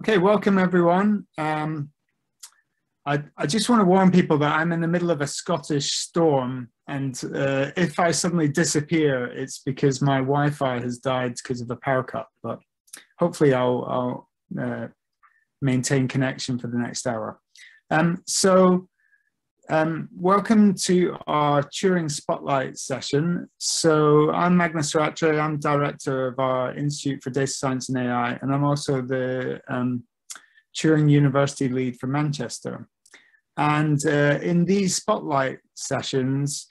Okay, welcome everyone. Um, I, I just want to warn people that I'm in the middle of a Scottish storm and uh, if I suddenly disappear, it's because my Wi-Fi has died because of a power cut, but hopefully I'll, I'll uh, maintain connection for the next hour. Um, so um, welcome to our Turing Spotlight session. So I'm Magnus Rattray, I'm director of our Institute for Data Science and AI, and I'm also the um, Turing University lead for Manchester. And uh, in these Spotlight sessions,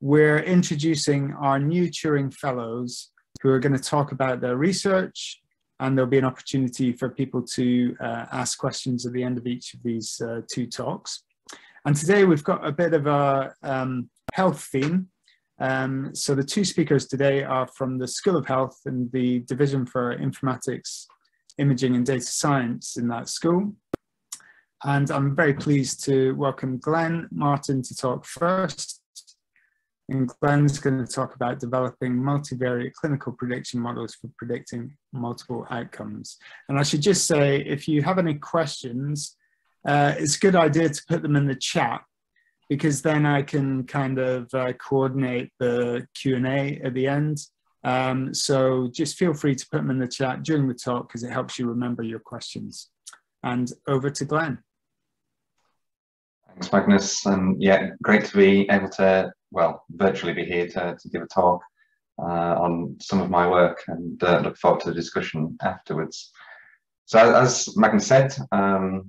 we're introducing our new Turing Fellows who are going to talk about their research, and there'll be an opportunity for people to uh, ask questions at the end of each of these uh, two talks. And today we've got a bit of a um, health theme. Um, so the two speakers today are from the School of Health and the Division for Informatics, Imaging and Data Science in that school. And I'm very pleased to welcome Glen Martin to talk first. And Glen's going to talk about developing multivariate clinical prediction models for predicting multiple outcomes. And I should just say, if you have any questions, uh, it's a good idea to put them in the chat because then I can kind of uh, coordinate the Q&A at the end. Um, so just feel free to put them in the chat during the talk because it helps you remember your questions. And over to Glen. Thanks, Magnus. And yeah, great to be able to, well, virtually be here to, to give a talk uh, on some of my work and uh, look forward to the discussion afterwards. So as Magnus said, um,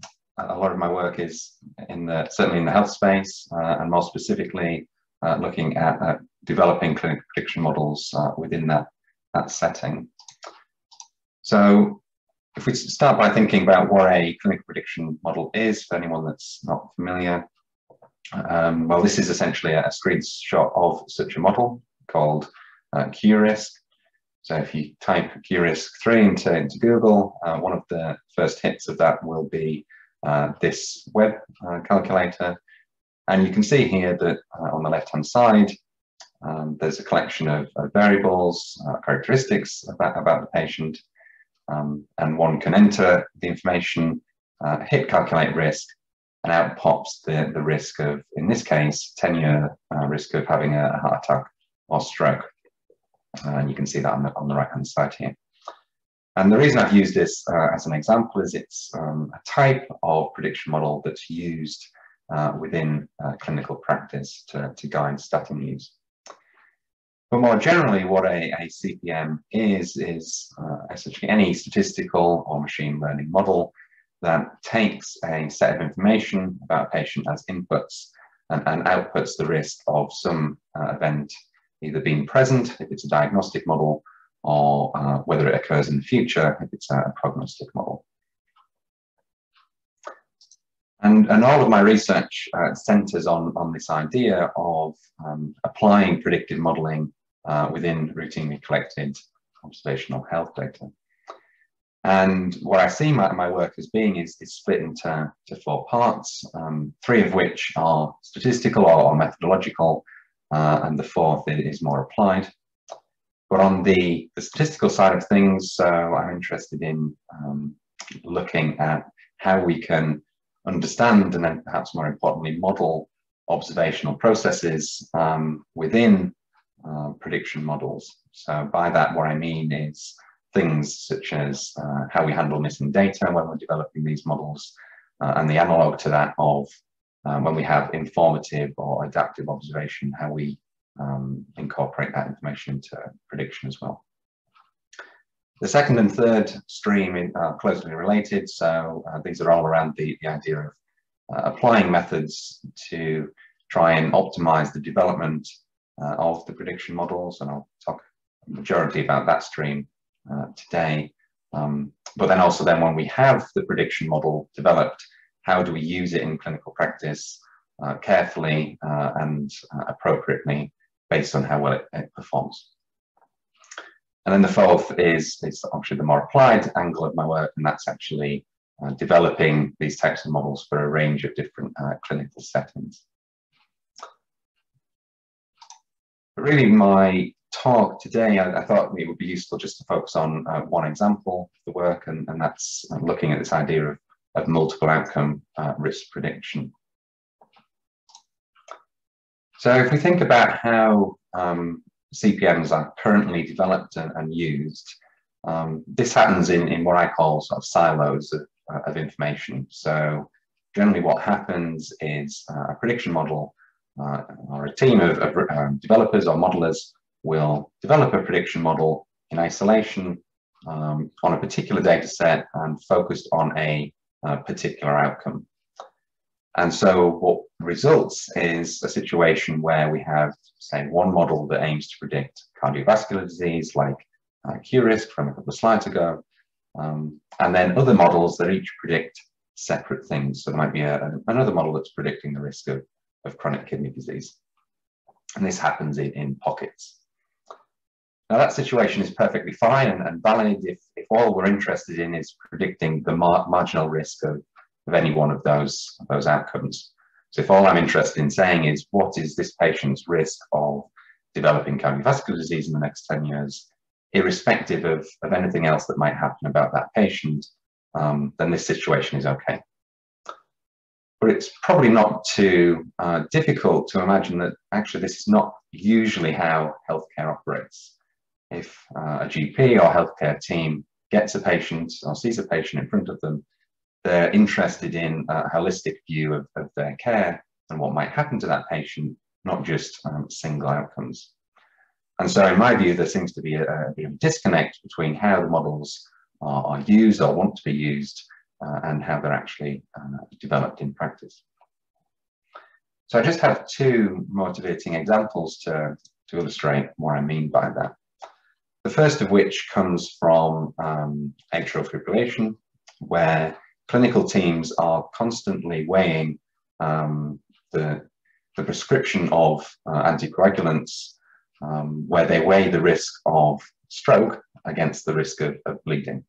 a lot of my work is in the certainly in the health space uh, and more specifically uh, looking at uh, developing clinical prediction models uh, within that that setting. So if we start by thinking about what a clinical prediction model is for anyone that's not familiar, um, well, this is essentially a screenshot of such a model called uh, QRisk. So if you type QRisk 3 into, into Google, uh, one of the first hits of that will be uh, this web uh, calculator. And you can see here that uh, on the left-hand side, um, there's a collection of, of variables, characteristics about, about the patient, um, and one can enter the information, hit calculate risk, and out pops the, the risk of, in this case, 10 year uh, risk of having a heart attack or stroke. Uh, and you can see that on the, on the right hand side here. And the reason I've used this uh, as an example is it's um, a type of prediction model that's used uh, within uh, clinical practice to, to guide statin use. But more generally, what a, a CPM is, is uh, essentially any statistical or machine learning model that takes a set of information about a patient as inputs and, and outputs the risk of some uh, event either being present, if it's a diagnostic model, or uh, whether it occurs in the future if it's a prognostic model. And, and all of my research uh, centers on, on this idea of um, applying predictive modeling uh, within routinely collected observational health data. And what I see my, my work as being is, is split into to four parts, um, three of which are statistical or, methodological, uh, and the fourth is more applied. But on the, the statistical side of things, so I'm interested in um, looking at how we can understand and then perhaps more importantly model observational processes um, within uh, prediction models. So by that what I mean is things such as uh, how we handle missing data when we're developing these models uh, and the analog to that of uh, when we have informative or adaptive observation, how we um, incorporate that information into prediction as well. The second and third stream are closely related, so uh, these are all around the, the idea of uh, applying methods to try and optimize the development uh, of the prediction models, and I'll talk majority about that stream uh, today. Um, but then also then when we have the prediction model developed, how do we use it in clinical practice uh, carefully uh, and appropriately based on how well it, it performs. And then the fourth is, is actually the more applied angle of my work, and that's actually uh, developing these types of models for a range of different uh, clinical settings. But really, my talk today, I, I, thought it would be useful just to focus on uh, one example of the work, and, and that's looking at this idea of, of multiple outcome uh, risk prediction. So if we think about how um, CPMs are currently developed and, and used, um, this happens in, in what I call sort of silos of, uh, of information. So generally what happens is uh, a prediction model uh, or a team of, of um, developers or modelers will develop a prediction model in isolation um, on a particular data set and focused on a, a particular outcome. And so what results is a situation where we have, say, one model that aims to predict cardiovascular disease, like uh, risk from a couple of slides ago, um, and then other models that each predict separate things. So there might be a, a, another model that's predicting the risk of, of chronic kidney disease. And this happens in, in pockets. Now that situation is perfectly fine and, and valid if, if all we're interested in is predicting the mar marginal risk of, of any one of those, those outcomes. So if all I'm interested in saying is what is this patient's risk of developing cardiovascular disease in the next 10 years, irrespective of, of anything else that might happen about that patient, um, then this situation is okay. But it's probably not too uh, difficult to imagine that actually this is not usually how healthcare operates if uh, a GP or healthcare team gets a patient or sees a patient in front of them, they're interested in a holistic view of, of their care and what might happen to that patient, not just um, single outcomes. And so, in my view, there seems to be a, a bit of a disconnect between how the models are, are used or want to be used uh, and how they're actually uh, developed in practice. So, I just have two motivating examples to, to illustrate what I mean by that. The first of which comes from um, atrial fibrillation, where clinical teams are constantly weighing um, the, the prescription of uh, anticoagulants, um, where they weigh the risk of stroke against the risk of, of bleeding.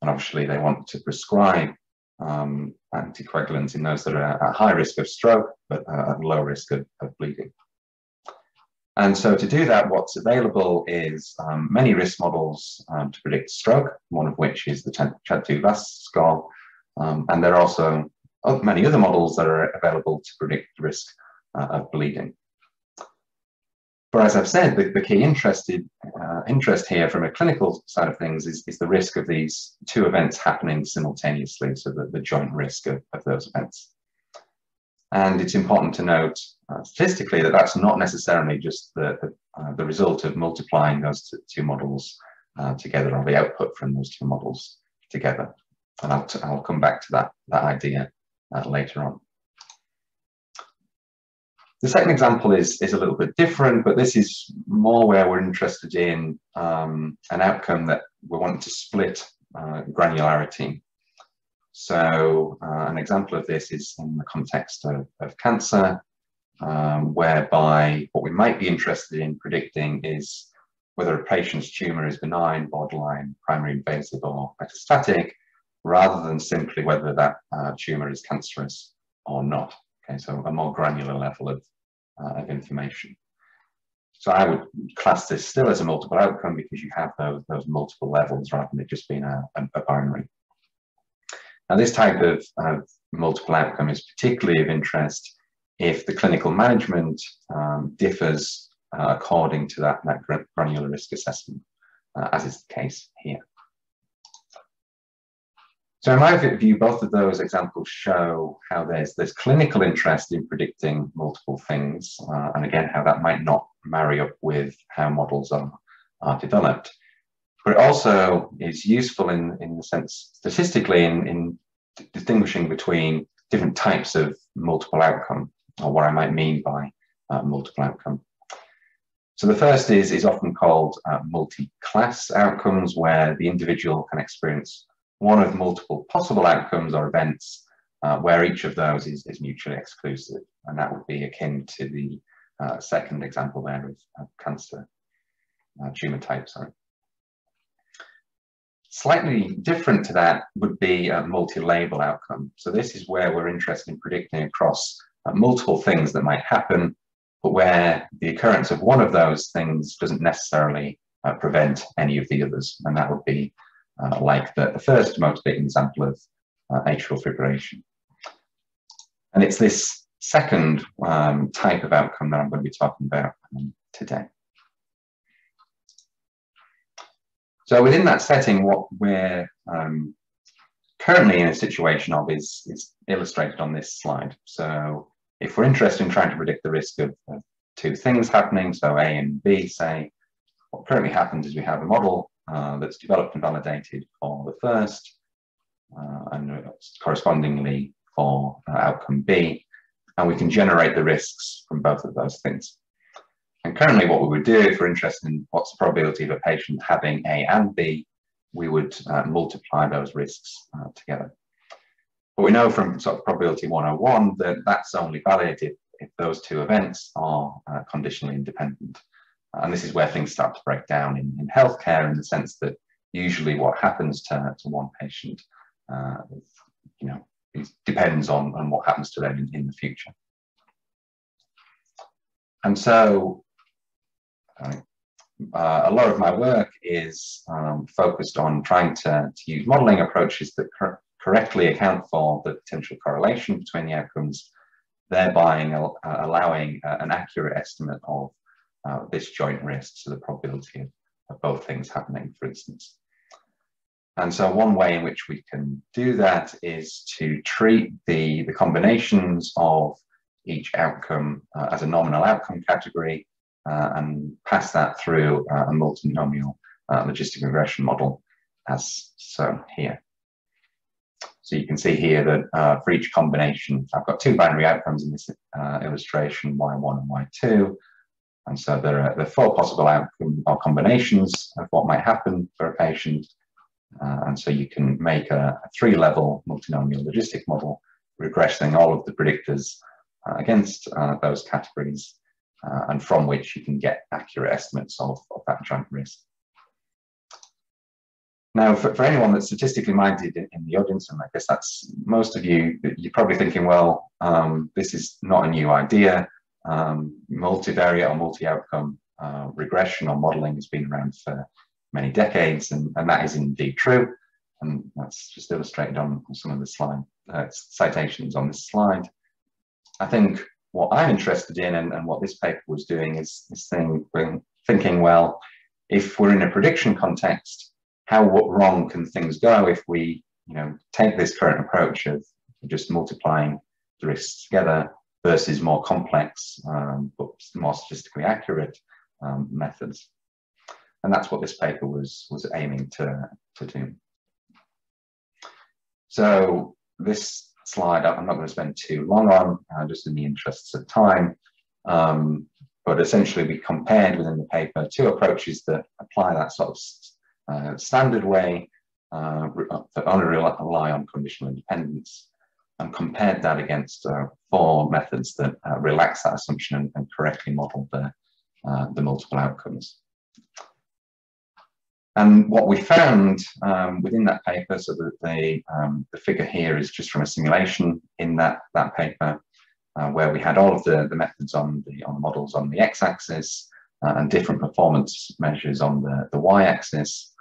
And obviously, they want to prescribe um, anticoagulants in those that are at high risk of stroke, but uh, at low risk of, of bleeding. And so to do that, what's available is um, many risk models um, to predict stroke, one of which is the CHA2DS2-VASc score. Um, and there are also many other models that are available to predict risk uh, of bleeding. But as I've said, the, the key interested, uh, interest here from a clinical side of things is, is the risk of these two events happening simultaneously, so the, the joint risk of, of those events. And it's important to note uh, statistically that that's not necessarily just the, the, uh, the result of multiplying those two models uh, together or the output from those two models together. And I'll, I'll come back to that, that idea uh, later on. The second example is, is a little bit different, but this is more where we're interested in um, an outcome that we're wanting to split uh, granularity so uh, an example of this is in the context of, of cancer, um, whereby what we might be interested in predicting is whether a patient's tumour is benign, borderline, primary invasive or metastatic, rather than simply whether that uh, tumour is cancerous or not. Okay, so a more granular level of, uh, of information. So I would class this still as a multiple outcome because you have those, those multiple levels rather than it just being a, a, a binary. Now, this type of multiple outcome is particularly of interest if the clinical management um, differs uh, according to that, that granular risk assessment, uh, as is the case here. So in my view, both of those examples show how there's, there's clinical interest in predicting multiple things, uh, and again, how that might not marry up with how models are, are developed but it also is useful in, in the sense statistically in, in distinguishing between different types of multiple outcome or what I might mean by uh, multiple outcome. So the first is, is often called uh, multi-class outcomes where the individual can experience one of multiple possible outcomes or events uh, where each of those is, is mutually exclusive. And that would be akin to the uh, second example there of, of cancer, uh, tumor type, sorry. Slightly different to that would be a multi-label outcome. So this is where we're interested in predicting across uh, multiple things that might happen but where the occurrence of one of those things doesn't necessarily uh, prevent any of the others. And that would be uh, like the, the, first motivating example of uh, atrial fibrillation. And it's this second um, type of outcome that I'm going to be talking about um, today. So within that setting, what we're um, currently in a situation of is, is illustrated on this slide. So if we're interested in trying to predict the risk of, of two things happening, so A and B, say, what currently happens is we have a model uh, that's developed and validated for the first, uh, and correspondingly for uh, outcome B, and we can generate the risks from both of those things. And currently what we would do if we're interested in what's the probability of a patient having A and B, we would uh, multiply those risks uh, together. But we know from sort of probability 101 that that's only valid if, if those two events are uh, conditionally independent. And this is where things start to break down in, in healthcare in the sense that usually what happens to, to one patient, uh, you know, depends on, on what happens to them in, in the future. And so uh, a lot of my work is um, focused on trying to, to use modeling approaches that cor correctly account for the potential correlation between the outcomes, thereby allowing uh, an accurate estimate of uh, this joint risk, so the probability of, of both things happening, for instance. And so one way in which we can do that is to treat the, the combinations of each outcome uh, as a nominal outcome category uh, and pass that through uh, a multinomial uh, logistic regression model as shown here. So you can see here that uh, for each combination, I've got two binary outcomes in this uh, illustration, y1 and y2. And so there are, there are four possible outcome or combinations of what might happen for a patient. Uh, and so you can make a, a three-level multinomial logistic model, regressing all of the predictors uh, against uh, those categories, uh, and from which you can get accurate estimates of, of that joint risk. Now, for, for anyone that's statistically minded in, in, the audience, and I guess that's most of you, you're probably thinking, well, um, this is not a new idea um, multivariate or multi-outcome uh, regression or modeling has been around for many decades, and, and that is indeed true. And that's just illustrated on some of the slide uh, citations on this slide. I think what I'm interested in and, and what this paper was doing is, is thing, thinking, well, if we're in a prediction context, how what wrong can things go if we you know, take this current approach of just multiplying the risks together versus more complex um, but more statistically accurate um, methods. And that's what this paper was, was aiming to, to do. So this slide I'm not going to spend too long on, uh, just in the interests of time. Um, but essentially we compared within the paper two approaches that apply that sort of uh, standard way uh, that only rely on conditional independence and compared that against uh, four methods that uh, relax that assumption and, and correctly model the, uh, the multiple outcomes. And what we found um, within that paper, so that the, um, the figure here is just from a simulation in that, that paper, uh, where we had all of the, the methods on the, on the models on the x-axis uh, and different performance measures on the, the y-axis.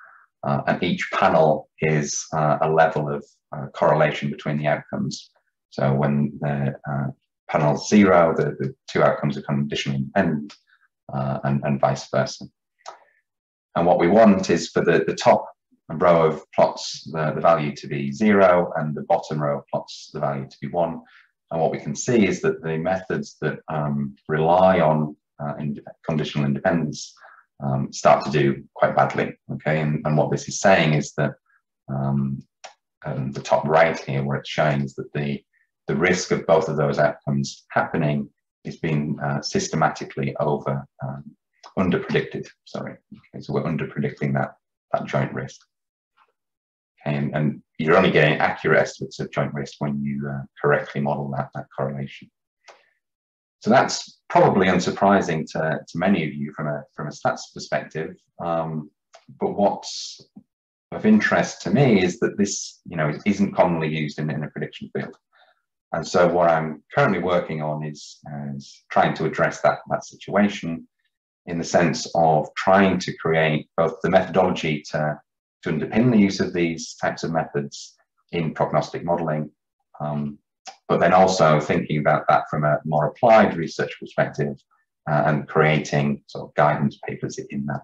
Uh, and each panel is a level of uh, correlation between the outcomes. So when the uh, panel zero, the, the two outcomes are conditionally independent uh, and, and vice versa. And what we want is for the, the top row of plots, the, the value to be zero and the bottom row of plots, the value to be one. And what we can see is that the methods that um, rely on uh, conditional independence um, start to do quite badly. Okay, and, and what this is saying is that um, um, the top right here where it's showing is that the, the risk of both of those outcomes happening is being uh, systematically over um, under predicted. Sorry, okay, so we're under predicting that that joint risk. Okay, and, and you're only getting accurate estimates of joint risk when you uh, correctly model that that correlation. So that's probably unsurprising to, to many of you from a from a stats perspective. Um, but what's of interest to me is that this, you know, isn't commonly used in, in a prediction field. And so what I'm currently working on is, is trying to address that, that situation in the sense of trying to create both the methodology to, to underpin the use of these types of methods in prognostic modeling, um, but then also thinking about that from a more applied research perspective uh, and creating sort of guidance papers in that,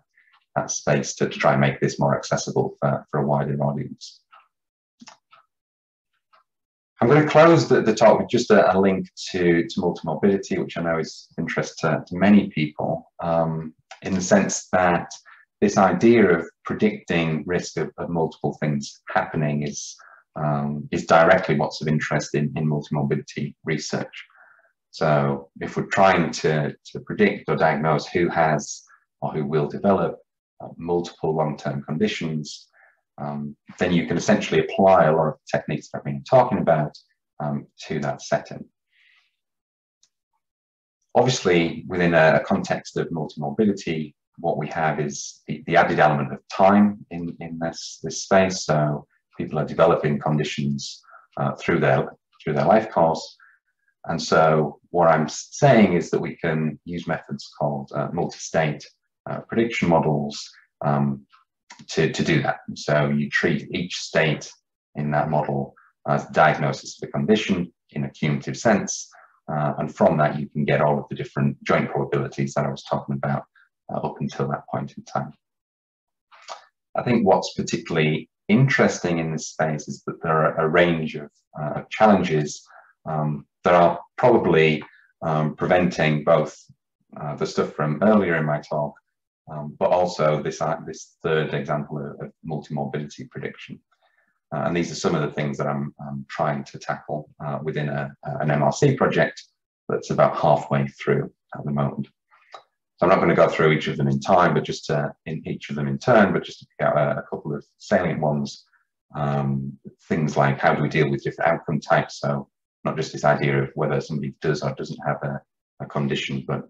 that space to, to try and make this more accessible for, for a wider audience. I'm going to close the, the talk with just a, a, link to, to multimorbidity, which I know is of interest to, to many people, um, in the sense that this idea of predicting risk of, of multiple things happening is, um, is directly what's of interest in, in multimorbidity research. So if we're trying to, to predict or diagnose who has or who will develop uh, multiple long-term conditions, um, then you can essentially apply a lot of the techniques that I've been talking about um, to that setting. Obviously, within a, a context of multimorbidity, what we have is the, the, added element of time in, in this, this space. So people are developing conditions uh, through their through their life course. And so what I'm saying is that we can use methods called uh, multi-state uh, prediction models um, to, to do that. So you treat each state in that model as diagnosis of the condition in a cumulative sense. Uh, and from that, you can get all of the different joint probabilities that I was talking about uh, up until that point in time. I think what's particularly interesting in this space is that there are a range of uh, challenges um, that are probably um, preventing both uh, the stuff from earlier in my talk um, but also this, uh, this third example of, of multimorbidity prediction. Uh, and these are some of the things that I'm, I'm trying to tackle uh, within a, an MRC project that's about halfway through at the moment. So I'm not going to go through each of them in time, but just to, in each of them in turn, but just to pick out a, a couple of salient ones. Um, things like how do we deal with different outcome types? So not just this idea of whether somebody does or doesn't have a, a condition, but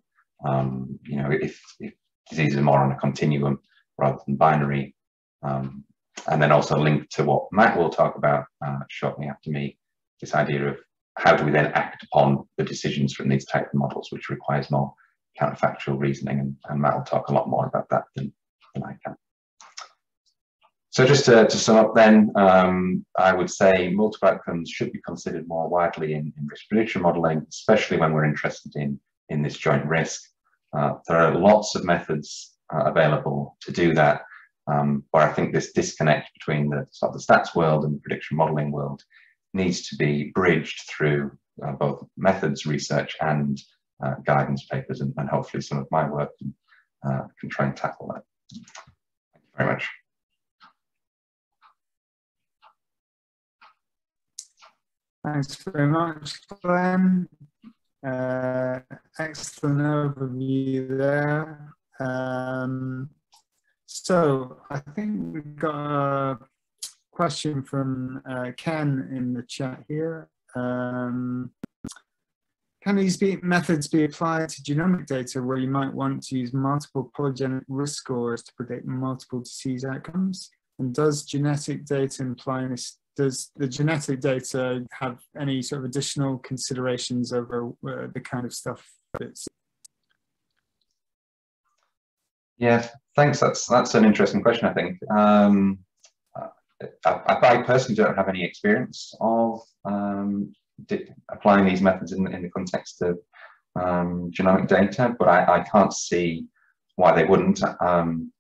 um, you know, if, if diseases are more on a continuum rather than binary. Um, and then also linked to what Matt will talk about uh, shortly after me, this idea of how do we then act upon the decisions from these type of models, which requires more counterfactual reasoning, and, and Matt will talk a lot more about that than, than I can. So just to, to sum up then, um, I would say multiple outcomes should be considered more widely in, in risk prediction modeling, especially when we're interested in, in this joint risk. Uh, there are lots of methods uh, available to do that, um, but I think this disconnect between the sort of the stats world and the prediction modeling world needs to be bridged through uh, both methods research and uh, guidance papers, and, and, hopefully some of my work can, uh, can try and tackle that. Thank you very much. Thanks very much, Glen. Uh, excellent overview there. Um, so I think we've got a question from uh, Ken in the chat here. Um, can these be, methods be applied to genomic data where you might want to use multiple polygenic risk scores to predict multiple disease outcomes? And does genetic data imply this? does the genetic data have any sort of additional considerations over uh, the kind of stuff that's yeah thanks that's that's an interesting question i think um, I, I, personally don't have any experience of um, applying these methods in, in the context of um, genomic data, but I, I, can't see why they wouldn't. Um,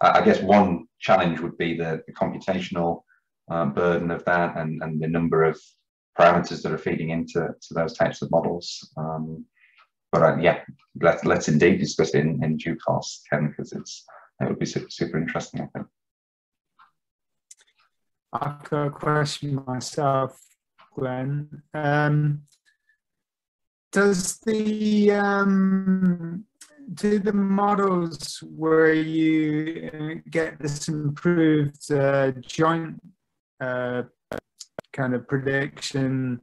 I guess one challenge would be the, the computational uh, burden of that and, and the number of parameters that are feeding into to those types of models. Um, but uh, yeah, let, let's indeed discuss it in, in due course, Ken, because it's it would be super, super interesting, I think. I've got a question myself, Glen. Um, does the um, do the models where you uh, get this improved uh, joint uh, kind of prediction,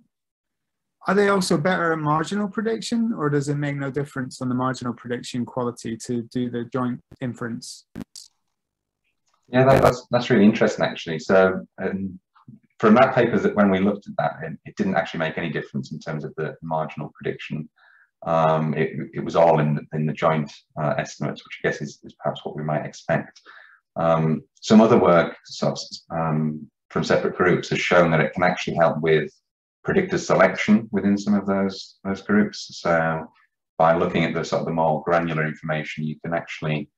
are they also better at marginal prediction or does it make no difference on the marginal prediction quality to do the joint inference? Yeah, that, that's, that's really interesting actually. So um, from that paper that when we looked at that, it, it, didn't actually make any difference in terms of the marginal prediction. Um, it, it, was all in, in the joint uh, estimates, which I guess is, is, perhaps what we might expect. Um, some other work sort of, um, from separate groups has shown that it can actually help with predictor selection within some of those those groups. So by looking at the sort of the more granular information, you can actually,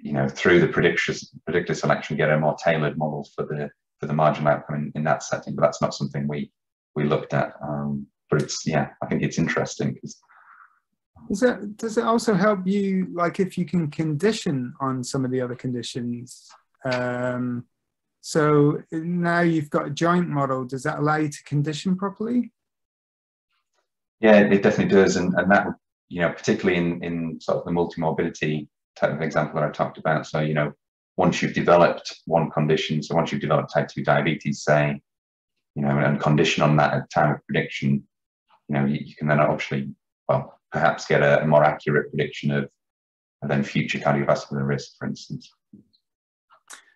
you know, through the predictor predictor selection, get a more tailored model for the for the marginal outcome in, in that setting. But that's not something we we looked at. Um, but it's yeah, I think it's interesting because. Does it, does it also help you, like if you can condition on some of the other conditions? Um, so now you've got a joint model. Does that allow you to condition properly? Yeah, it definitely does, and and that you know particularly in in sort of the multi-morbidity type of example that I talked about. So you know once you've developed one condition, so once you've developed type 2 diabetes, say, you know, and condition on that at time of prediction, you know, you, you can then actually, well, perhaps get a, a more accurate prediction of then future cardiovascular risk, for instance.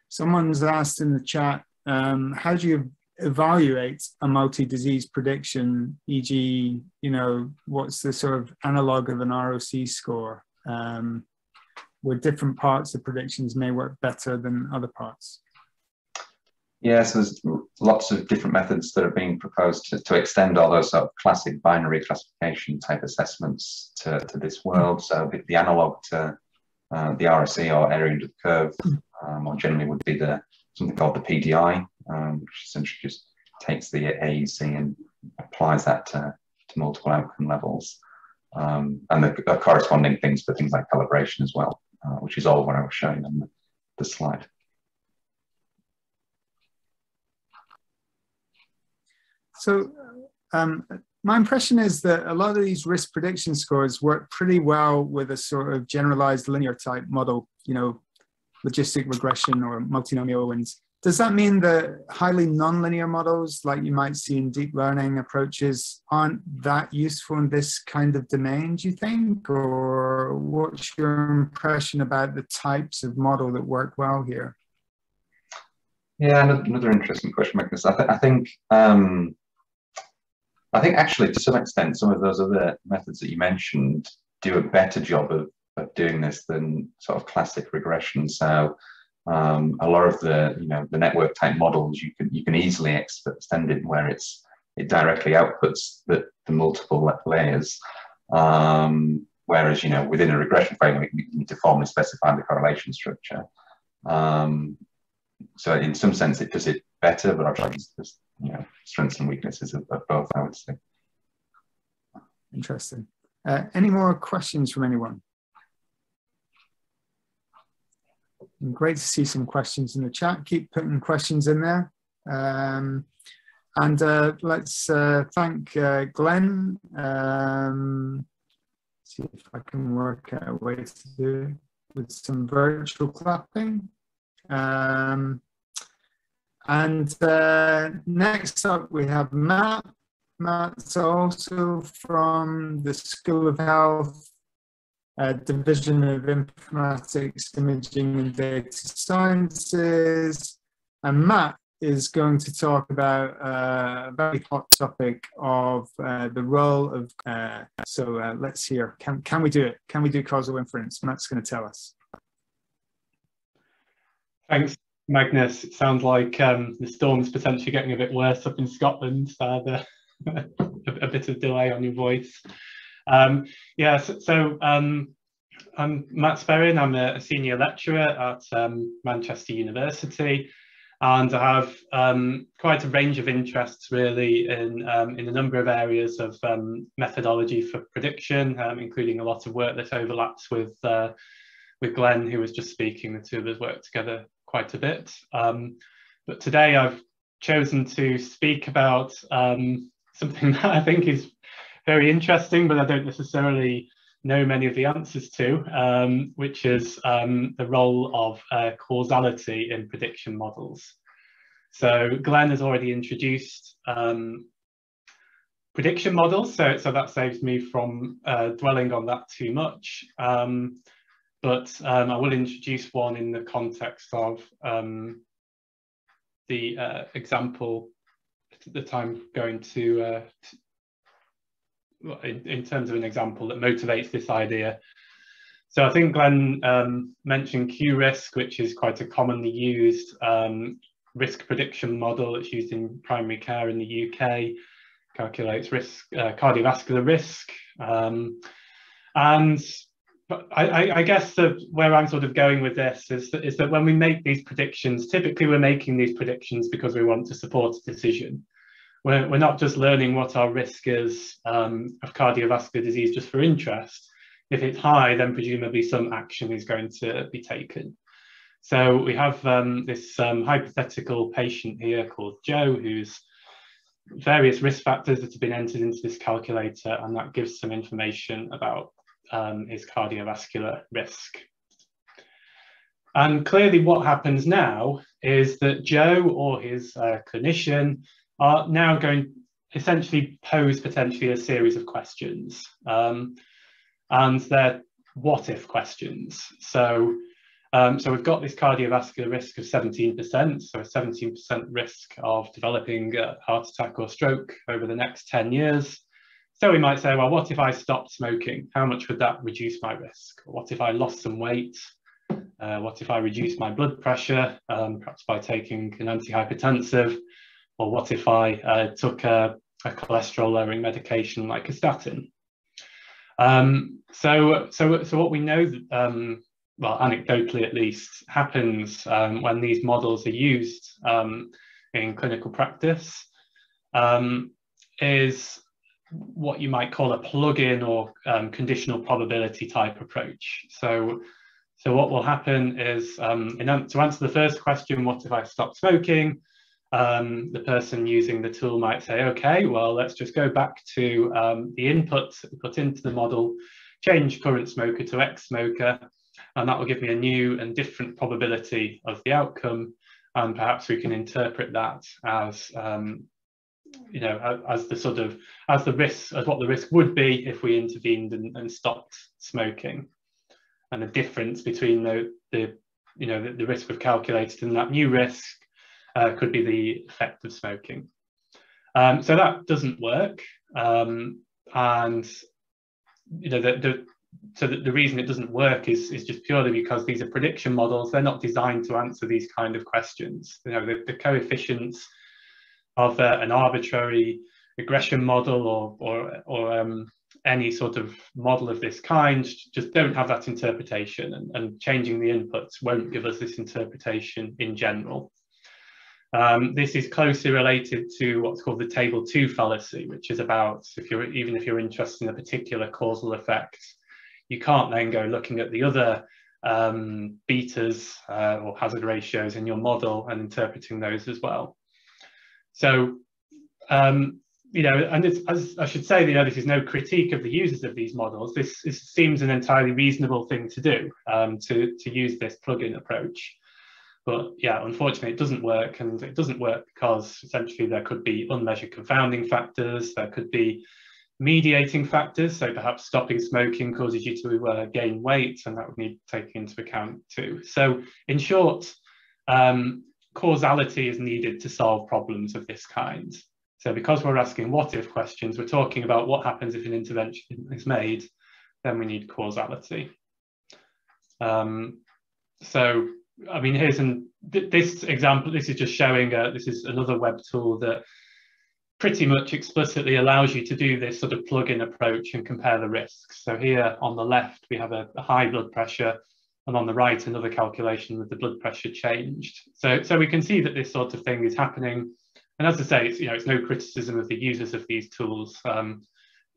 Someone's asked in the chat, um, how do you evaluate a multi-disease prediction, e.g., you know, what's the sort of analog of an ROC score? Um, where different parts of predictions may work better than other parts? Yes, there's lots of different methods that are being proposed to, to extend all those sort of classic binary classification type assessments to, to this world. So the, the analog to uh, the ROC or area under the curve um, more generally would be the something called the PDI, um, which essentially just takes the AUC and applies that to, to multiple outcome levels. Um, and the, the corresponding things for things like calibration as well uh, which is all what I was showing on the, the slide. So um, my impression is that a lot of these risk prediction scores work pretty well with a sort of generalized linear type model, you know, logistic regression or multinomial wins. Does that mean that highly nonlinear models, like you might see in deep learning approaches, aren't that useful in this kind of domain, do you think? Or what's your impression about the types of model that work well here? Yeah, another interesting question, Magnus. I, th I think um, I think actually to some extent some of those other methods that you mentioned do a better job of, of doing this than sort of classic regression. So um, a lot of the you know the network type models you can you can easily extend it where it's it directly outputs the, the multiple layers. Um, whereas you know within a regression framework you need to formally specify the correlation structure. Um, so in some sense it does it better, but obviously just you know strengths and weaknesses of, of both. I would say. Interesting. Uh, any more questions from anyone? Great to see some questions in the chat. Keep putting questions in there. Um, and uh, let's uh, thank uh, Glen. Um, see if I can work out a way to do it with some virtual clapping. Um, and uh, next up we have Matt. Matt's also from the School of Health uh, Division of Informatics, Imaging and Data Sciences. And Matt is going to talk about uh, a very hot topic of uh, the role of, uh, so uh, let's hear, can, can we do it? Can we do causal inference? Matt's going to tell us. Thanks, Magnus. It sounds like um, the storm's potentially getting a bit worse up in Scotland, so the, a, a, bit of delay on your voice. Um, yeah, so, so um, I'm Matt Sperrin. I'm a, senior lecturer at um, Manchester University, and I have um, quite a range of interests really in um, in a number of areas of um, methodology for prediction, including a lot of work that overlaps with uh, with Glen, who was just speaking. The two of us work together quite a bit. but today I've chosen to speak about something that I think is very interesting, but I don't necessarily know many of the answers to, um, which is um, the role of uh, causality in prediction models. So Glen has already introduced um, prediction models, so, so that saves me from uh, dwelling on that too much. Um, but um, I will introduce one in the context of um, the uh, example that I'm going to, uh, in, in, terms of an example that motivates this idea. So I think Glen um, mentioned QRisk, which is quite a commonly used um, risk prediction model that's used in primary care in the UK, calculates risk, uh, cardiovascular risk. Um, and I, I, guess that where I'm sort of going with this is that, is that when we make these predictions, typically we're making these predictions because we want to support a decision. We're, we're not just learning what our risk is um, of cardiovascular disease just for interest. If it's high, then presumably some action is going to be taken. So we have um, this um, hypothetical patient here called Joe, who's various risk factors that have been entered into this calculator, and that gives some information about um, his cardiovascular risk. And clearly what happens now is that Joe or his uh, clinician are now going essentially pose potentially a series of questions. Um, and they're what if questions. So, um, so we've got this cardiovascular risk of 17%, so a 17% risk of developing a heart attack or stroke over the next 10 years. So we might say, well, what if I stopped smoking? How much would that reduce my risk? What if I lost some weight? Uh, what if I reduced my blood pressure, um, perhaps by taking an antihypertensive? Or what if I uh, took a, a cholesterol lowering medication like a statin? Um, so, so, so what we know, um, well, anecdotally at least, happens um, when these models are used um, in clinical practice um, is what you might call a plug-in or um, conditional probability type approach. So, so what will happen is, in, to answer the first question, what if I stop smoking? Um, the person using the tool might say, okay, well, let's just go back to um, the inputs that we put into the model, change current smoker to ex-smoker, and that will give me a new and different probability of the outcome. And perhaps we can interpret that as um, you know, as the sort of as the risk as what the risk would be if we intervened and, and stopped smoking, and the difference between the the you know the, the risk we've calculated and that new risk uh, could be the effect of smoking. Um, so that doesn't work, um, and you know the, the so the, the reason it doesn't work is is just purely because these are prediction models. They're not designed to answer these kind of questions. You know the, the coefficients of uh, an arbitrary regression model or, or, or um, any sort of model of this kind just don't have that interpretation and, and changing the inputs won't give us this interpretation in general. Um, this is closely related to what's called the table two fallacy, which is about if you're even if you're interested in a particular causal effect, you can't then go looking at the other um, betas uh, or hazard ratios in your model and interpreting those as well. So, um, you know, and as I should say, you know, this is no critique of the users of these models. This, this seems an entirely reasonable thing to do, um, to, to use this plugin approach. But yeah, unfortunately, it doesn't work. And it doesn't work because essentially there could be unmeasured confounding factors. There could be mediating factors. So perhaps stopping smoking causes you to uh, gain weight, and that would need taken into account too. So in short, um, causality is needed to solve problems of this kind. So because we're asking what if questions, we're talking about what happens if an intervention is made, then we need causality. Um, so, I mean, here's an, th this example, this is just showing, uh, this is another web tool that pretty much explicitly allows you to do this sort of plug-in approach and compare the risks. So here on the left, we have a, a high blood pressure and on the right another calculation with the blood pressure changed. So, so we can see that this sort of thing is happening. And as I say, it's, you know, it's no criticism of the users of these tools, um,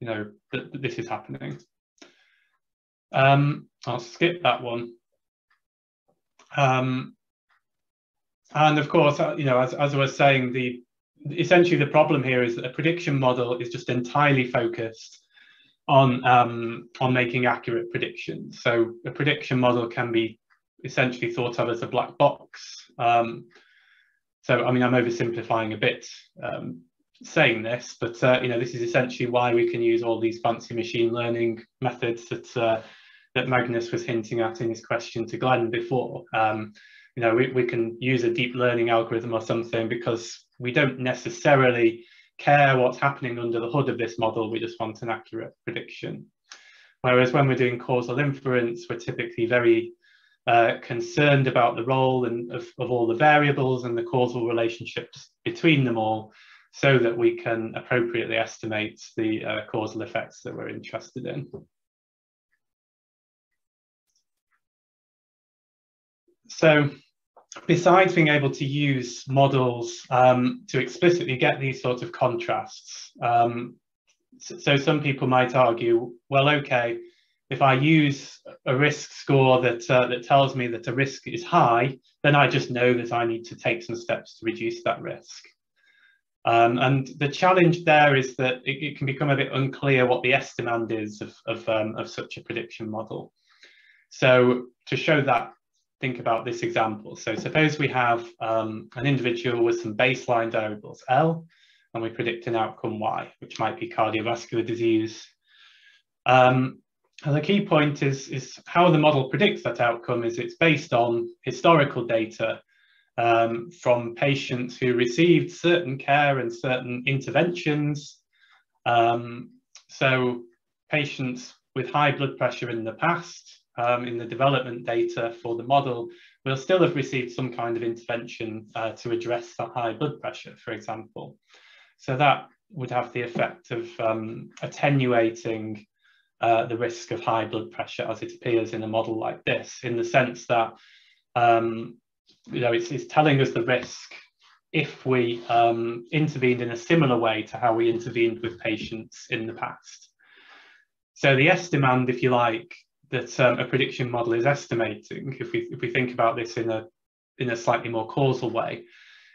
you know, that, that, this is happening. Um, I'll skip that one. Um, and of course, uh, you know, as, as I was saying, the essentially the problem here is that a prediction model is just entirely focused on um, on making accurate predictions. So a prediction model can be essentially thought of as a black box. Um, so I mean, I'm oversimplifying a bit um, saying this, but uh, you know, this is essentially why we can use all these fancy machine learning methods that uh, that Magnus was hinting at in his question to Glen before. Um, you know, we, we can use a deep learning algorithm or something because we don't necessarily care what's happening under the hood of this model, we just want an accurate prediction. Whereas when we're doing causal inference, we're typically very uh, concerned about the role and of, of all the variables and the causal relationships between them all so that we can appropriately estimate the uh, causal effects that we're interested in. So besides being able to use models um, to explicitly get these sorts of contrasts, um, so, so, some people might argue, well, okay, if I use a risk score that, uh, that tells me that a risk is high, then I just know that I need to take some steps to reduce that risk. Um, and the challenge there is that it, it, can become a bit unclear what the estimand is of, of, um, of such a prediction model. So to show that think about this example. So suppose we have um, an individual with some baseline variables L, and we predict an outcome Y, which might be cardiovascular disease. Um, and the key point is, is how the model predicts that outcome is it's based on historical data um, from patients who received certain care and certain interventions. Um, so patients with high blood pressure in the past um, in the development data for the model will still have received some kind of intervention uh, to address that high blood pressure, for example. So that would have the effect of um, attenuating uh, the risk of high blood pressure as it appears in a model like this, in the sense that um, you know it's, it's, telling us the risk if we um, intervened in a similar way to how we intervened with patients in the past. So the estimand, if you like, that um, a prediction model is estimating, if we if we think about this in a in a slightly more causal way,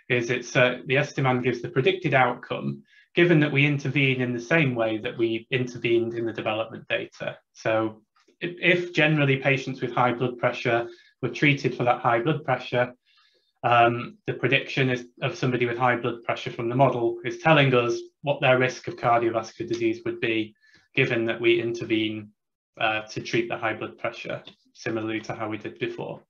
is it's uh, the estimand gives the predicted outcome given that we intervene in the same way that we intervened in the development data. So if, if generally patients with high blood pressure were treated for that high blood pressure, um, the prediction is, of somebody with high blood pressure from the model is telling us what their risk of cardiovascular disease would be given that we intervene uh, to treat the high blood pressure, similarly to how we did before.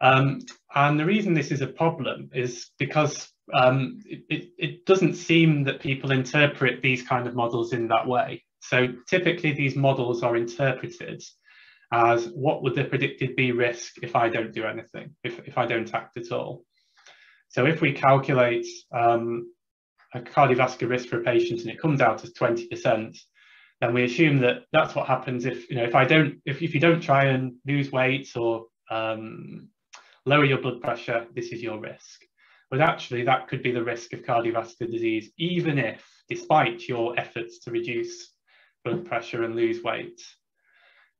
Um, and the reason this is a problem is because um, it, it, it, doesn't seem that people interpret these kind of models in that way. So typically these models are interpreted as what would the predicted B risk if I don't do anything, if, if I don't act at all. So if we calculate um, a cardiovascular risk for a patient and it comes out as 20%, then we assume that that's what happens if you know if I don't if, if you don't try and lose weight or um, lower your blood pressure, this is your risk. But actually, that could be the risk of cardiovascular disease, even if, despite your efforts to reduce blood pressure and lose weight.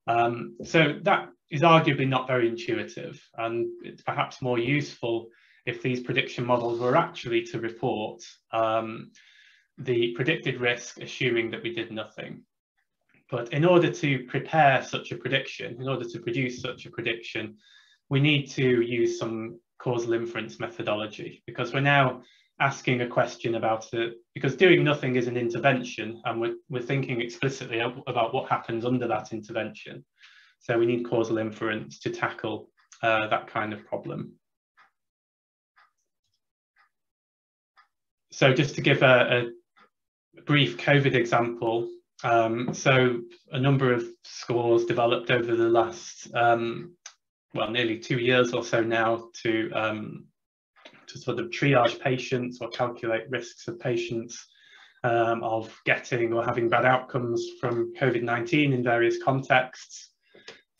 Um, so that is arguably not very intuitive, and it's perhaps more useful if these prediction models were actually to report um, the predicted risk, assuming that we did nothing. But in order to prepare such a prediction, in order to produce such a prediction, we need to use some causal inference methodology because we're now asking a question about it because doing nothing is an intervention and we're, we're thinking explicitly about what happens under that intervention. So we need causal inference to tackle uh, that kind of problem. So just to give a, a brief COVID example, um, so a number of scores developed over the last, um, well, nearly two years or so now to, um, to sort of triage patients or calculate risks of patients um, of getting or having bad outcomes from COVID-19 in various contexts.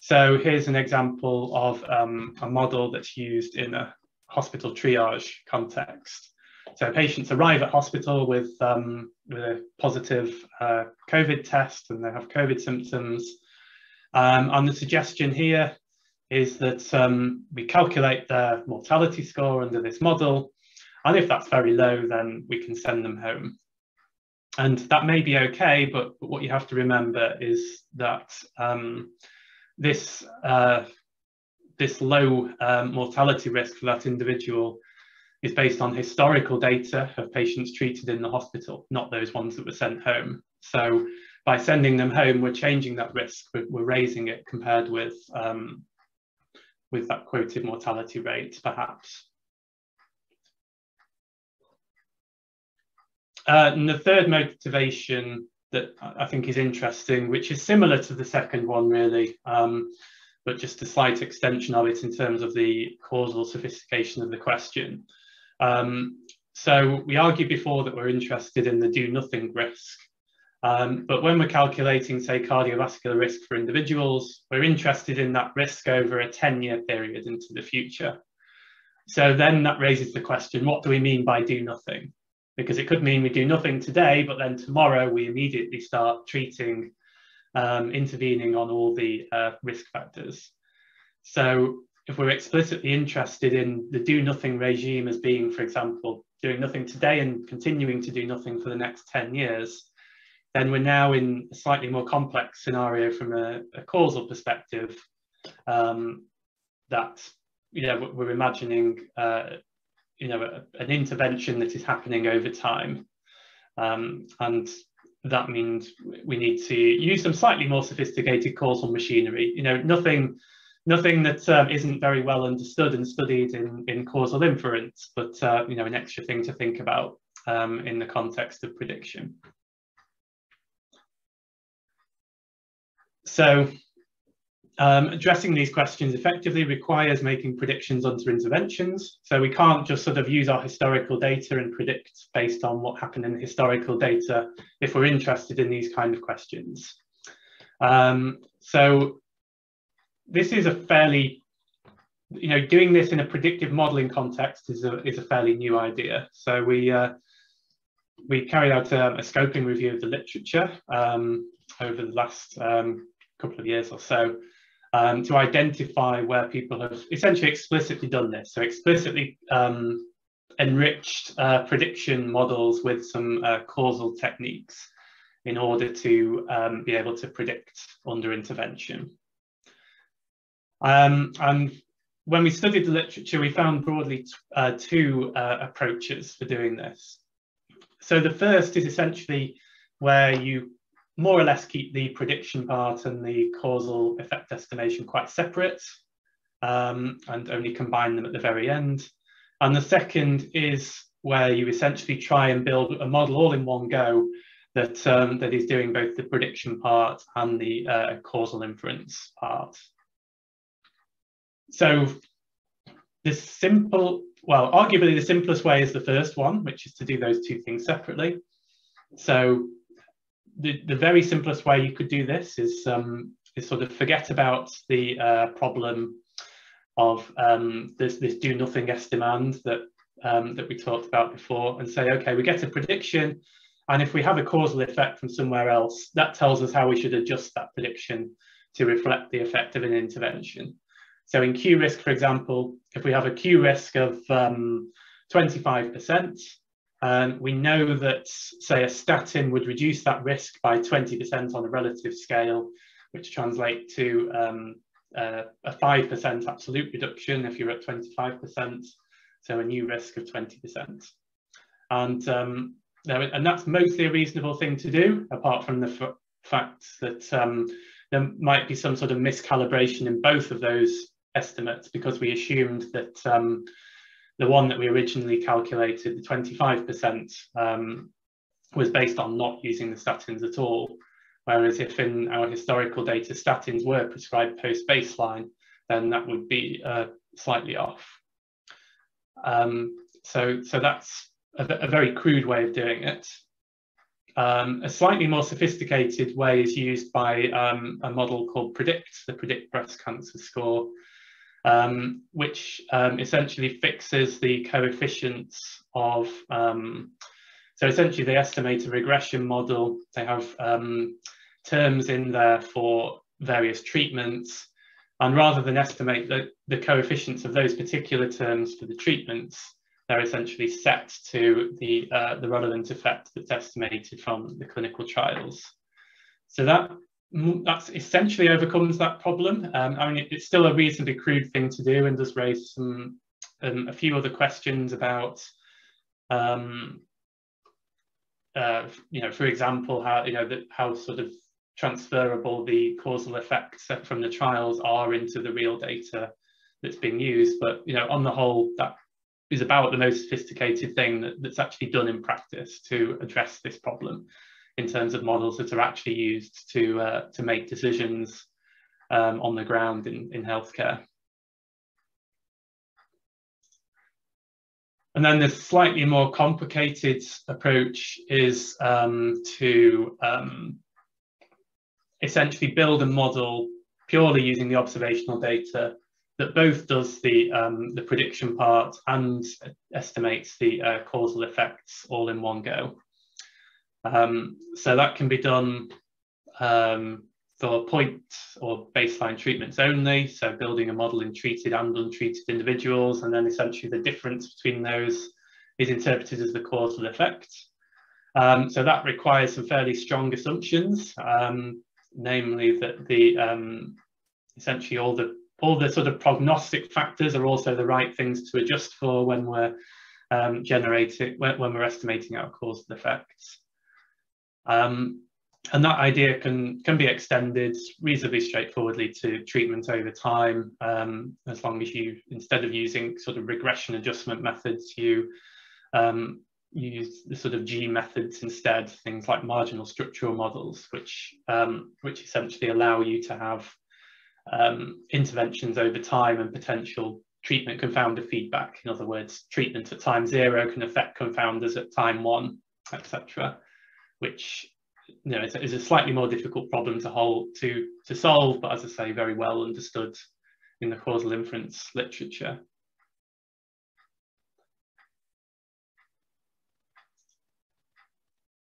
So here's an example of um, a model that's used in a hospital triage context. So patients arrive at hospital with, um, with a positive uh, COVID test and they have COVID symptoms. Um, and the suggestion here is that um, we calculate their mortality score under this model. And if that's very low, then we can send them home. And that may be okay, but, but what you have to remember is that um, this, uh, this low um, mortality risk for that individual is based on historical data of patients treated in the hospital, not those ones that were sent home. So by sending them home, we're changing that risk, we're, we're raising it compared with, um, with that quoted mortality rate, perhaps. Uh, and the third motivation that I think is interesting, which is similar to the second one really, um, but just a slight extension of it in terms of the causal sophistication of the question. Um, so we argued before that we're interested in the do nothing risk. Um, but when we're calculating, say, cardiovascular risk for individuals, we're interested in that risk over a 10 year period into the future. So then that raises the question, what do we mean by do nothing? Because it could mean we do nothing today, but then tomorrow we immediately start treating, um, intervening on all the uh, risk factors. So if we're explicitly interested in the do nothing regime as being, for example, doing nothing today and continuing to do nothing for the next 10 years, then we're now in a slightly more complex scenario from a, a causal perspective um, that you know we're imagining uh, you know a, an intervention that is happening over time. Um, and that means we need to use some slightly more sophisticated causal machinery. You know nothing nothing that um, not very well understood and studied in, in causal inference but uh, you know an extra thing to think about um, in the context of prediction So um, addressing these questions effectively requires making predictions onto interventions. So we can't just sort of use our historical data and predict based on what happened in historical data if we're interested in these kind of questions. Um, so this is a fairly, you know, doing this in a predictive modeling context is a, is a fairly new idea. So we, uh, we carried out a, scoping review of the literature um, over the last um, couple of years or so um, to identify where people have essentially explicitly done this. So explicitly um, enriched uh, prediction models with some uh, causal techniques in order to um, be able to predict under intervention. Um, and when we studied the literature, we found broadly uh, two uh, approaches for doing this. So the first is essentially where you more or less keep the prediction part and the causal effect estimation quite separate um, and only combine them at the very end. And the second is where you essentially try and build a model all in one go that, um, that is doing both the prediction part and the uh, causal inference part. So the simple, well, arguably the simplest way is the first one, which is to do those two things separately. So the, the very simplest way you could do this is, um, is sort of forget about the uh, problem of um, this, this do nothing estimand that, um, that we talked about before and say, okay, we get a prediction. And if we have a causal effect from somewhere else, that tells us how we should adjust that prediction to reflect the effect of an intervention. So in QRisk, for example, if we have a QRisk of 25%, um, we know that, say, a statin would reduce that risk by 20% on a relative scale, which translates to um, uh, a 5% absolute reduction if you're at 25%, so a new risk of 20%. And, um, and that's mostly a reasonable thing to do, apart from the fact that um, there might be some sort of miscalibration in both of those estimates because we assumed that um, the one that we originally calculated, the 25%, um, was based on not using the statins at all. Whereas if in our historical data statins were prescribed post-baseline, then that would be uh, slightly off. Um, so, so that's a, a, very crude way of doing it. Um, a slightly more sophisticated way is used by um, a model called PREDICT, the PREDICT breast cancer score, um, which um, essentially fixes the coefficients of, um, so essentially they estimate a regression model, they have um, terms in there for various treatments, and rather than estimate the, the coefficients of those particular terms for the treatments, they're essentially set to the, uh, the relevant effect that's estimated from the clinical trials. So that that's essentially overcomes that problem. Um, I mean, it, it's still a reasonably crude thing to do and does raise some um, a few other questions about, um, uh, you know, for example, how you know that how sort of transferable the causal effects from the trials are into the real data. that's being used, but you know, on the whole, that is about the most sophisticated thing that, that's actually done in practice to address this problem in terms of models that are actually used to uh, to make decisions um, on the ground in, in healthcare. And then the slightly more complicated approach is um, to um, essentially build a model purely using the observational data that both does the, um, the prediction part and estimates the uh, causal effects all in one go. Um, so that can be done um, for point or baseline treatments only, so building a model in treated and untreated individuals, and then essentially the difference between those is interpreted as the causal effect. Um, so that requires some fairly strong assumptions, um, namely that the um, essentially all the all the sort of prognostic factors are also the right things to adjust for when we're um, generating when, when, we're estimating our causal effects. Um, and that idea can can be extended reasonably straightforwardly to treatment over time um, as long as you instead of using sort of regression adjustment methods you um, use the sort of G methods instead things like marginal structural models which um, which essentially allow you to have um, interventions over time and potential treatment confounder feedback. In other words treatment at time zero can affect confounders at time one etc which you know, it's a, it's a slightly more difficult problem to hold to to solve, but as I say, very well understood in the causal inference literature.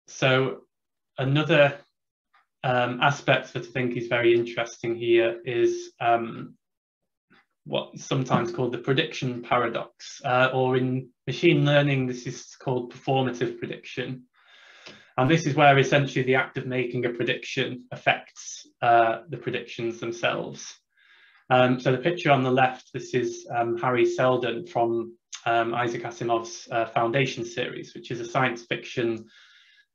So another um, aspect that I think is very interesting here is um, what's sometimes called the prediction paradox, uh, or in machine learning, this is called performative prediction. And this is where essentially the act of making a prediction affects uh, the predictions themselves. Um, so the picture on the left, this is um, Hari Seldon from um, Isaac Asimov's uh, Foundation series, which is a science fiction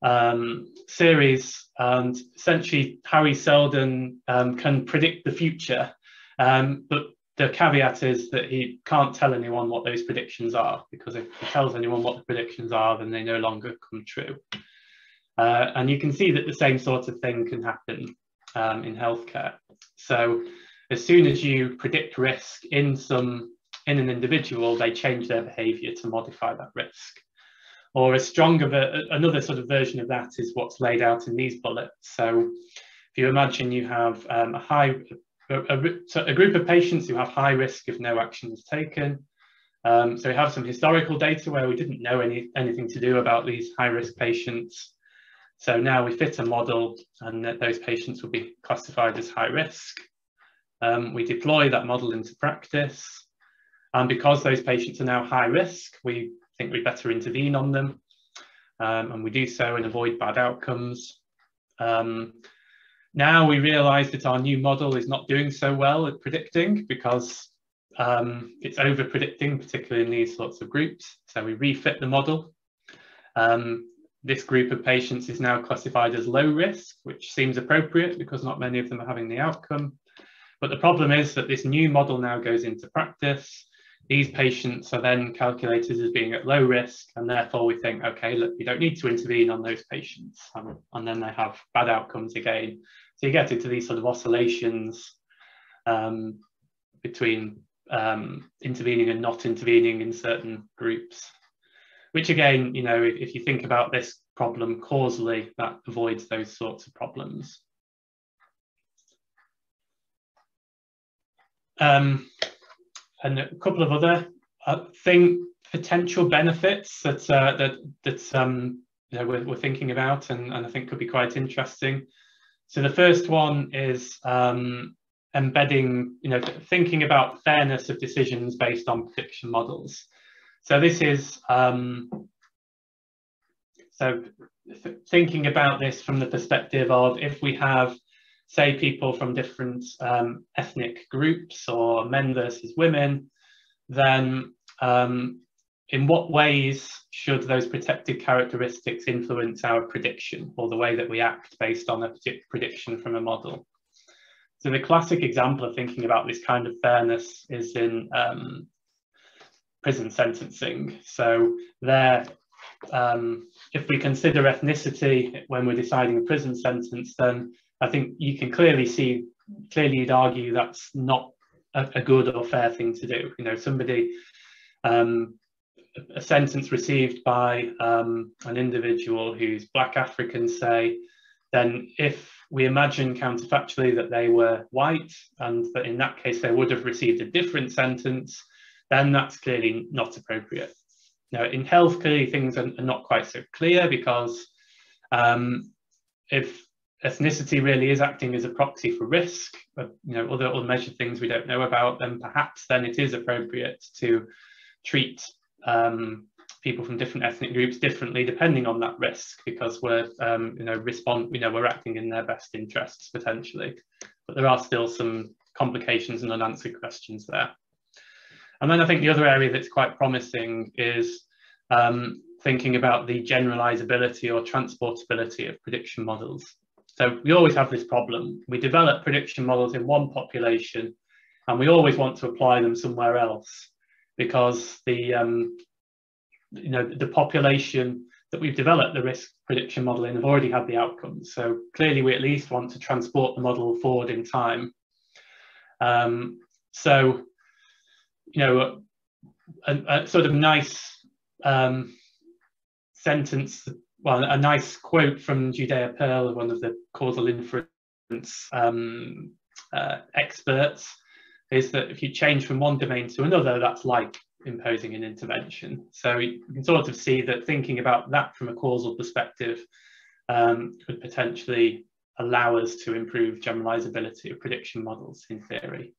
um, series. And essentially, Hari Seldon um, can predict the future, um, but the caveat is that he can't tell anyone what those predictions are, because if he tells anyone what the predictions are, then they no longer come true. Uh, and you can see that the same sort of thing can happen um, in healthcare. So as soon as you predict risk in some in an individual, they change their behavior to modify that risk. Or a stronger, another sort of version of that is what's laid out in these bullets. So if you imagine you have um, a high, a, a, a, group of patients who have high risk if no action is taken. Um, so we have some historical data where we didn't know any, anything to do about these high risk patients. So now we fit a model and that those patients will be classified as high risk. Um, we deploy that model into practice. And because those patients are now high risk, we think we better intervene on them. Um, and we do so and avoid bad outcomes. Um, now we realize that our new model is not doing so well at predicting because um, it's over predicting, particularly in these sorts of groups. So we refit the model. Um, this group of patients is now classified as low risk, which seems appropriate because not many of them are having the outcome. But the problem is that this new model now goes into practice. These patients are then calculated as being at low risk, and therefore we think, okay, look, we don't need to intervene on those patients. Um, and then they have bad outcomes again. So you get into these sort of oscillations um, between um, intervening and not intervening in certain groups which again, you know, if, if you think about this problem causally, that avoids those sorts of problems. Um, and a couple of other uh, thing potential benefits that uh, that that um, you know, we're, we're, thinking about and, and I think could be quite interesting. So the first one is um, embedding, you know, thinking about fairness of decisions based on prediction models. So this is, um, so th thinking about this from the perspective of if we have, say, people from different um, ethnic groups or men versus women, then um, in what ways should those protected characteristics influence our prediction or the way that we act based on a prediction from a model? so the classic example of thinking about this kind of fairness is in um, prison sentencing. So there, um, if we consider ethnicity when we're deciding a prison sentence, then I think you can clearly see, clearly you'd argue that's not a, a good or fair thing to do. You know, somebody, um, a sentence received by um, an individual who's Black African, say, then if we imagine counterfactually that they were white and that in that case they would have received a different sentence, then that's clearly not appropriate. Now, in health, clearly things are, are not quite so clear because um, if ethnicity really is acting as a proxy for risk, you know, other unmeasured things we don't know about, then perhaps then it is appropriate to treat um, people from different ethnic groups differently depending on that risk because we're um, you know respond you know we're acting in their best interests potentially but there are still some complications and unanswered questions there and then I think the other area that's quite promising is um, thinking about the generalizability or transportability of prediction models. So we always have this problem. We develop prediction models in one population and we always want to apply them somewhere else because the, um, you know, the population that we've developed the risk prediction model in have already had the outcomes. So clearly we at least want to transport the model forward in time. Um, so you know, a, a sort of nice um, sentence, well, a nice quote from Judea Pearl, one of the causal inference um, uh, experts, is that if you change from one domain to another, that's like imposing an intervention. So you can sort of see that thinking about that from a causal perspective um, could potentially allow us to improve generalizability of prediction models in theory.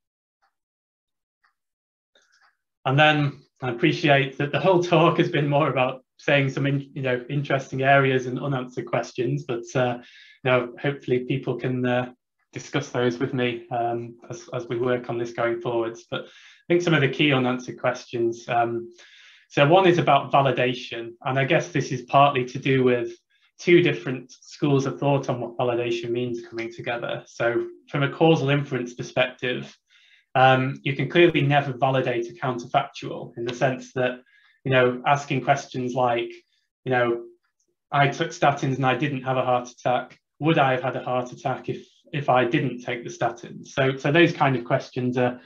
And then I appreciate that the whole talk has been more about saying some in, you know interesting areas and unanswered questions, but uh, you know hopefully people can uh, discuss those with me um, as, as we work on this going forwards. But I think some of the key unanswered questions. Um, so one is about validation, and I guess this is partly to do with two different schools of thought on what validation means coming together. So from a causal inference perspective, um, you can clearly never validate a counterfactual in the sense that, you know, asking questions like, you know, I took statins and I didn't have a heart attack. Would I have had a heart attack if if I didn't take the statins? So, so those kind of questions are,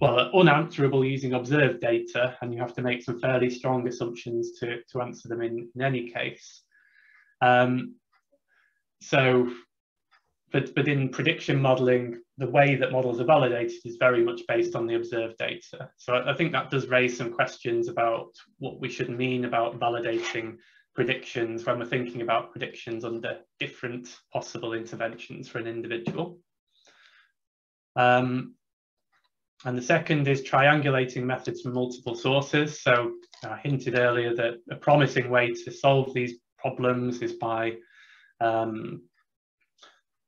well, unanswerable using observed data, and you have to make some fairly strong assumptions to, to answer them in, in any case. Um, so, but, but in prediction modeling, the way that models are validated is very much based on the observed data. So I, I think that does raise some questions about what we should mean about validating predictions when we're thinking about predictions under different possible interventions for an individual. Um, and the second is triangulating methods from multiple sources. So I hinted earlier that a promising way to solve these problems is by um,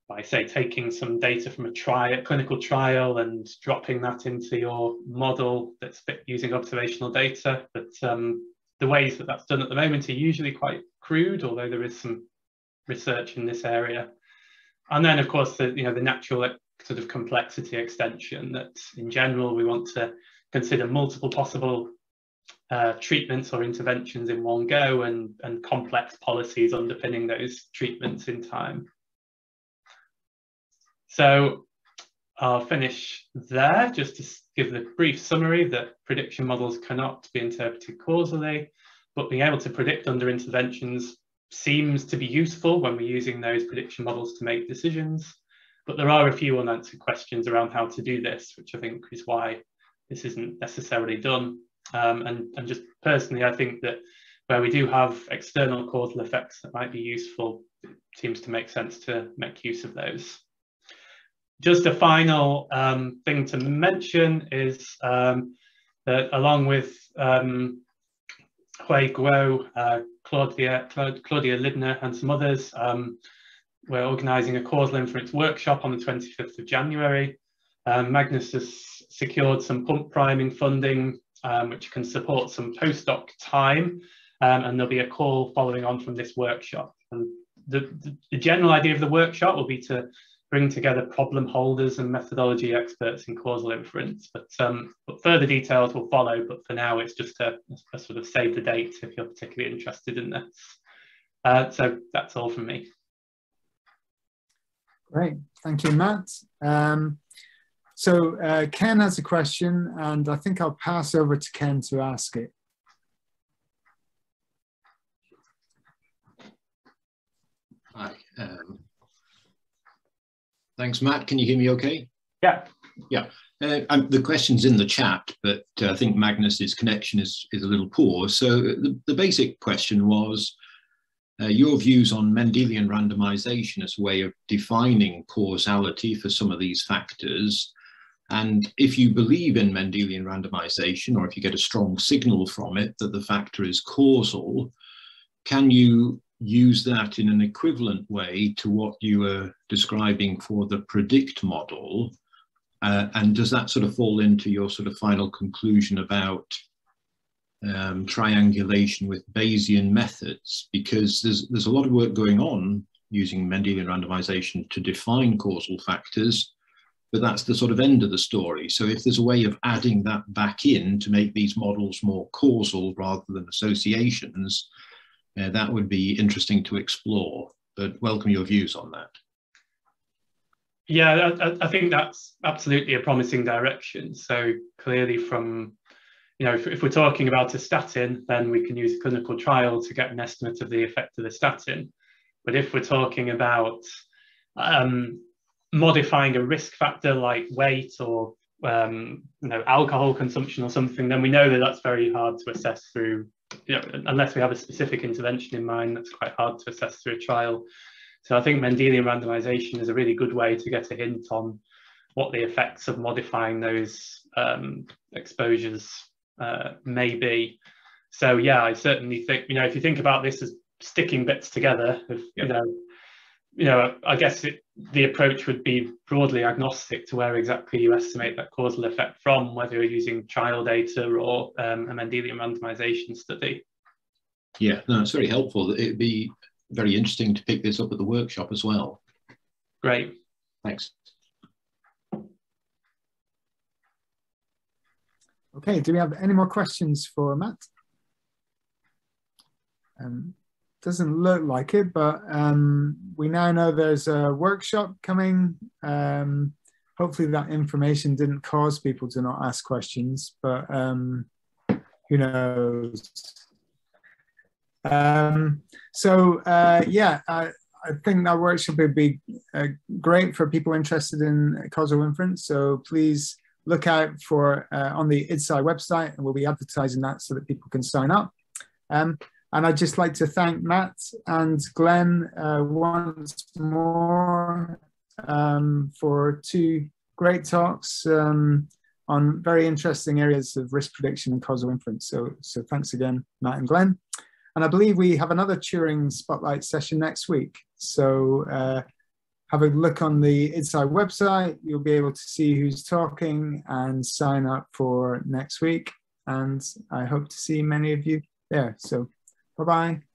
by say taking some data from a clinical trial and dropping that into your model that's using observational data. But um, the ways that that's done at the moment are usually quite crude, although there is some research in this area. And then of course, the, you know, the natural sort of complexity extension that in general, we want to consider multiple possible uh, treatments or interventions in one go and, and complex policies underpinning those treatments in time. So I'll finish there just to give the brief summary that prediction models cannot be interpreted causally, but being able to predict under interventions seems to be useful when we're using those prediction models to make decisions. But there are a few unanswered questions around how to do this, which I think is why this isn't necessarily done. Um, and, and just personally, I think that where we do have external causal effects that might be useful, it seems to make sense to make use of those. Just a final um, thing to mention is um, that along with um, Hui Guo, uh, Claudia, Claudia Lindner and some others, um, we're organising a causal inference workshop on the 25th of January. Um, Magnus has secured some pump priming funding, um, which can support some postdoc time, and there'll be a call following on from this workshop. And the, the, the, general idea of the workshop will be to bring together problem holders and methodology experts in causal inference. But, um, but further details will follow. But for now, it's just a, a sort of save the date if you're particularly interested in this. Uh, so that's all from me. Great, thank you, Matt. Um, so uh, Ken has a question, and I think I'll pass over to Ken to ask it. Hi. Um, thanks, Matt. Can you hear me okay? Yeah. Yeah. Uh, the question's in the chat, but uh, I think Magnus's connection is, is a little poor. So the, the basic question was uh, your views on Mendelian randomization as a way of defining causality for some of these factors. And if you believe in Mendelian randomization, or if you get a strong signal from it that the factor is causal, can you use that in an equivalent way to what you were describing for the predict model? Uh, and does that sort of fall into your sort of final conclusion about um, triangulation with Bayesian methods? Because there's, there's a lot of work going on using Mendelian randomization to define causal factors, but that's the sort of end of the story. So if there's a way of adding that back in to make these models more causal rather than associations, uh, that would be interesting to explore, but welcome your views on that. Yeah, I, I, think that's absolutely a promising direction. So clearly from, you know, if, if, we're talking about a statin, then we can use a clinical trial to get an estimate of the effect of the statin. But if we're talking about um, modifying a risk factor like weight or um, you know alcohol consumption or something, then we know that that's very hard to assess through you know, unless we have a specific intervention in mind, that's quite hard to assess through a trial. So I think Mendelian randomization is a really good way to get a hint on what the effects of modifying those um, exposures uh, may be. So yeah, I certainly think, you know, if you think about this as sticking bits together, if, you know, you know, I guess it, the approach would be broadly agnostic to where exactly you estimate that causal effect from, whether you're using trial data or um, a Mendelian randomization study. Yeah, no, it's very helpful. It'd be very interesting to pick this up at the workshop as well. Great. Thanks. Okay, do we have any more questions for Matt? Um, doesn't look like it, but um, we now know there's a workshop coming. Um, hopefully that information didn't cause people to not ask questions, but um, who knows? Um, so uh, yeah, I, I, think that workshop would be uh, great for people interested in causal inference. So please look out for uh, on the IDSI website, and we'll be advertising that so that people can sign up. And I'd just like to thank Matt and Glen uh, once more um, for two great talks um, on very interesting areas of risk prediction and causal inference. So, so thanks again, Matt and Glen. And I believe we have another Turing Spotlight session next week. So uh, have a look on the IDSI website. You'll be able to see who's talking and sign up for next week. And I hope to see many of you there. So Bye bye.